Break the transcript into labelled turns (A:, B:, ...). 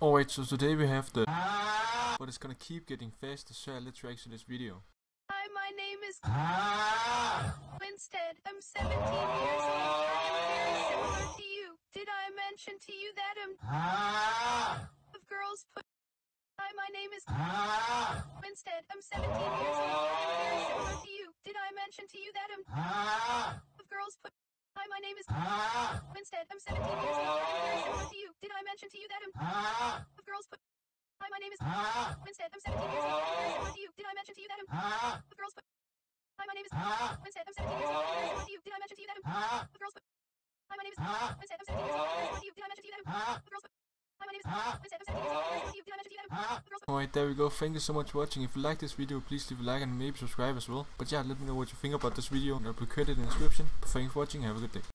A: Oh, Alright, so today we have the... But it's gonna keep getting faster, so I let's react to this video.
B: Hi, my name is Instead, I'm 17 years old. I am very similar to you. Did I mention to you that I'm of girls put Hi, my name is Instead, I'm 17 years old. I am very similar to you. Did I mention to you that I'm of girls put Hi, my name is Instead, I'm 17 years old. I am very similar to you. Did I mention to you that ah! I'm of girls put Hi, my name is ah! Winstead. I'm 17 years old. I'm very similar to you. Did I mention to you that ah! I'm of girls put Hi, my name is Winstead. I'm 17 years old. I'm very similar to you. Did I mention to you that I'm of girls put Hi, my name is Winstead. I'm 17 years old. I'm to you. Did I mention to you that I'm of Hi, my name is 17 years old. I'm very similar to you. Did I mention to you that of girls put
A: Alright, there we go. Thank you so much for watching. If you like this video, please leave a like and maybe subscribe as well. But yeah, let me know what you think about this video. I'll be credit in the description. But thanks for watching. Have a good day.